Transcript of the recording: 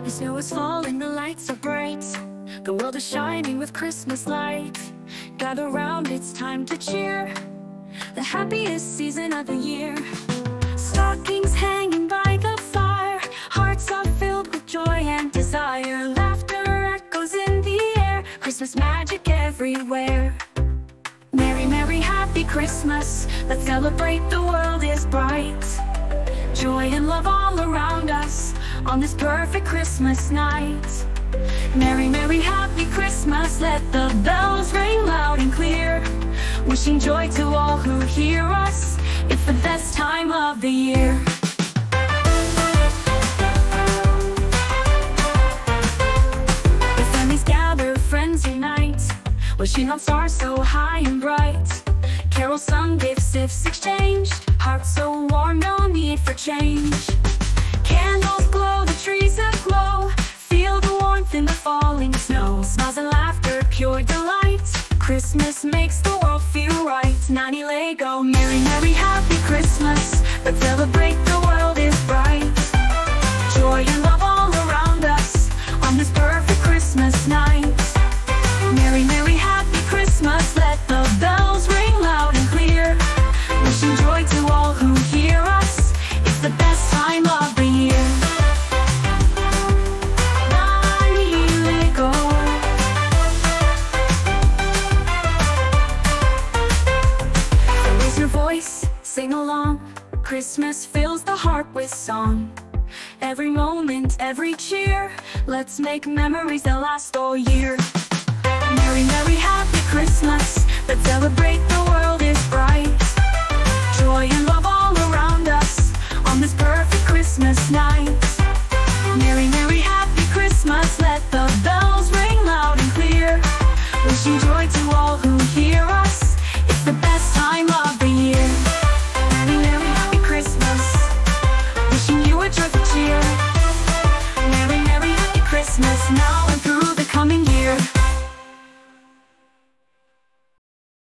The snow is falling, the lights are bright. The world is shining with Christmas light. Gather round, it's time to cheer. The happiest season of the year. Stockings hanging by the fire. Hearts are filled with joy and desire. Laughter echoes in the air. Christmas magic everywhere. Merry, merry, happy Christmas. Let's celebrate, the world is bright. Joy and love all around us on this perfect Christmas night. Merry, merry, happy Christmas. Let the bells ring loud and clear. Wishing joy to all who hear us. It's the best time of the year. Families gather, friends unite. Wishing on stars so high and bright. Carols sung, gifts, gifts exchanged. Change. Candles glow, the trees aglow. Feel the warmth in the falling snow. Smiles and laughter, pure delight. Christmas makes the world feel right. NaniLego, merry, merry, happy Christmas. Let's celebrate, the world is bright. Joy and love all around us on this perfect Christmas night. Merry, sing along. Christmas fills the heart with song. Every moment, every cheer. Let's make memories that last all year. Merry, merry, happy Christmas. Let's celebrate, the world is bright. Joy and love all around us on this perfect Christmas night. Merry, merry, happy Christmas. Christmas now.